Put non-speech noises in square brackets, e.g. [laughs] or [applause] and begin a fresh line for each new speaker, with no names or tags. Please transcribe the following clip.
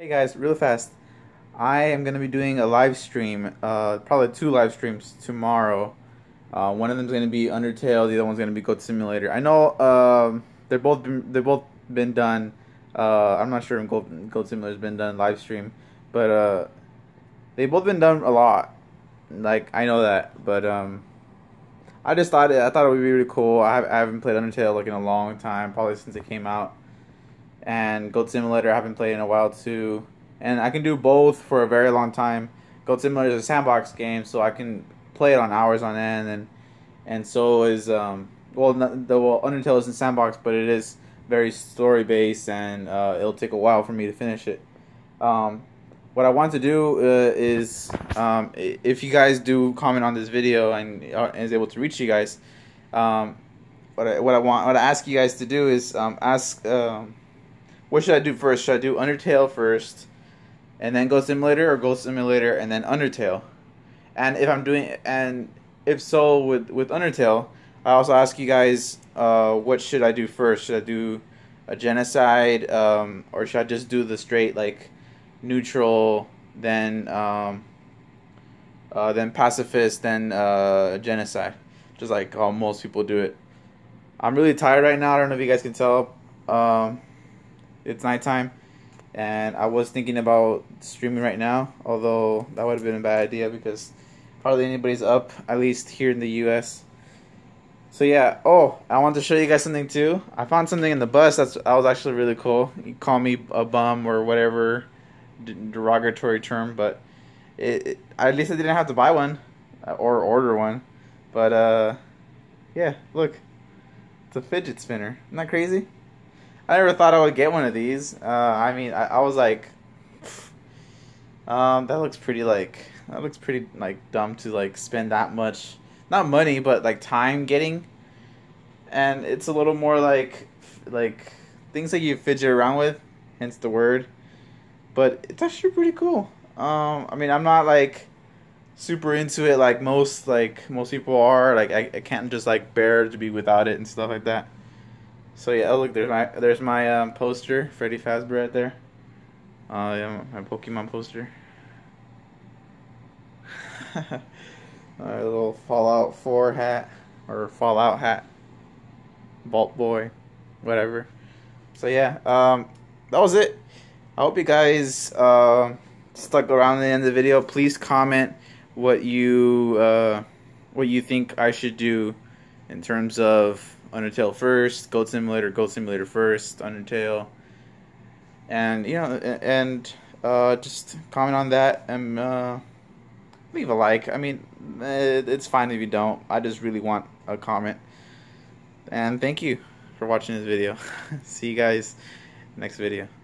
Hey guys, real fast. I am going to be doing a live stream, uh, probably two live streams tomorrow. Uh, one of them is going to be Undertale, the other one's going to be Goat Simulator. I know um, they're both been, they've both been done. Uh, I'm not sure if Goat, Goat Simulator's been done live stream, but uh, they've both been done a lot. Like I know that, but um, I just thought it, I thought it would be really cool. I, I haven't played Undertale like in a long time, probably since it came out and Goat Simulator I haven't played in a while too. And I can do both for a very long time. Goat Simulator is a sandbox game, so I can play it on hours on end, and and so is um well the well Undertale isn't sandbox, but it is very story based, and uh, it'll take a while for me to finish it. Um, what I want to do uh, is um, if you guys do comment on this video and, uh, is able to reach you guys, um, what I, what I want what I ask you guys to do is um, ask um, what should I do first? Should I do Undertale first, and then Goat Simulator, or Goat Simulator and then Undertale? And if I'm doing, and if so, with with Undertale, I also ask you guys, uh, what should I do first? Should I do a genocide, um, or should I just do the straight like neutral, then um, uh, then pacifist, then uh, genocide, just like how most people do it. I'm really tired right now. I don't know if you guys can tell. Um, it's nighttime, and I was thinking about streaming right now, although that would have been a bad idea because hardly anybody's up, at least here in the U.S. So yeah, oh, I want to show you guys something too. I found something in the bus that's that was actually really cool. You call me a bum or whatever derogatory term, but it, it, at least I didn't have to buy one uh, or order one. But uh, yeah, look, it's a fidget spinner. Isn't that crazy? I never thought I would get one of these. Uh, I mean, I, I was like, um, that looks pretty like that looks pretty like dumb to like spend that much, not money, but like time getting. And it's a little more like like things that you fidget around with, hence the word. But it's actually pretty cool. Um, I mean, I'm not like super into it like most like most people are. Like I, I can't just like bear to be without it and stuff like that. So yeah, oh look, there's my there's my um, poster, Freddy Fazbear right there. Uh, yeah, my Pokemon poster. [laughs] a little Fallout 4 hat or Fallout hat, Vault Boy, whatever. So yeah, um, that was it. I hope you guys uh, stuck around the end of the video. Please comment what you uh, what you think I should do in terms of Undertale first, Goat Simulator, Goat Simulator first, Undertale, and you know, and uh, just comment on that and uh, leave a like. I mean, it's fine if you don't. I just really want a comment. And thank you for watching this video. [laughs] See you guys next video.